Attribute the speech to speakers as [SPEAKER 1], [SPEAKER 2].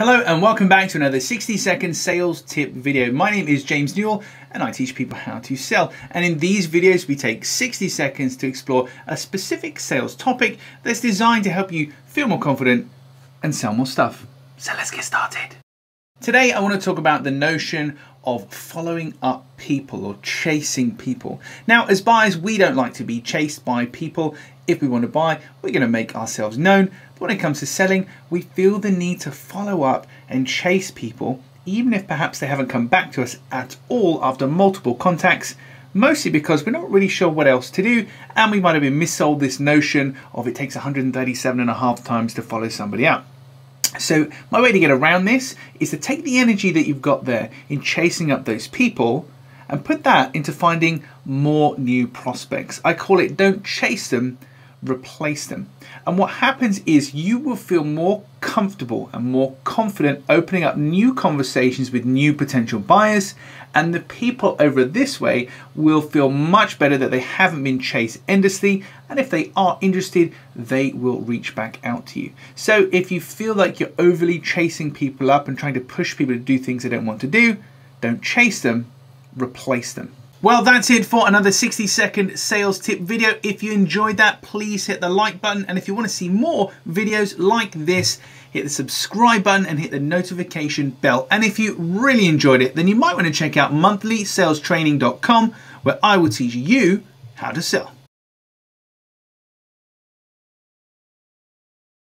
[SPEAKER 1] Hello and welcome back to another 60 second sales tip video. My name is James Newell and I teach people how to sell. And in these videos, we take 60 seconds to explore a specific sales topic that's designed to help you feel more confident and sell more stuff. So let's get started. Today, I want to talk about the notion of following up people or chasing people. Now, as buyers, we don't like to be chased by people. If we want to buy, we're going to make ourselves known. But when it comes to selling, we feel the need to follow up and chase people, even if perhaps they haven't come back to us at all after multiple contacts. Mostly because we're not really sure what else to do, and we might have been missold this notion of it takes 137 and a half times to follow somebody out. So my way to get around this is to take the energy that you've got there in chasing up those people and put that into finding more new prospects. I call it don't chase them, replace them. And what happens is you will feel more comfortable and more confident opening up new conversations with new potential buyers. And the people over this way will feel much better that they haven't been chased endlessly. And if they are interested, they will reach back out to you. So if you feel like you're overly chasing people up and trying to push people to do things they don't want to do, don't chase them, replace them. Well, that's it for another 60 second sales tip video. If you enjoyed that, please hit the like button. And if you want to see more videos like this, hit the subscribe button and hit the notification bell. And if you really enjoyed it, then you might want to check out monthlySalesTraining.com where I will teach you how to sell.